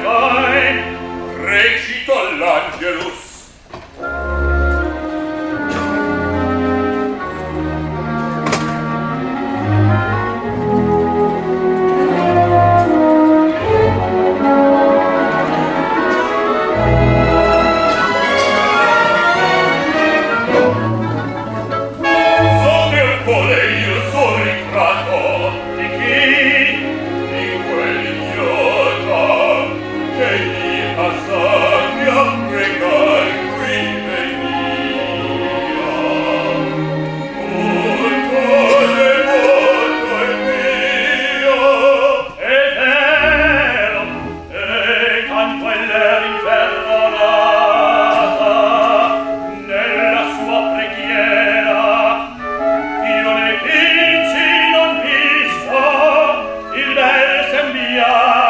che? Recito all'angelus semia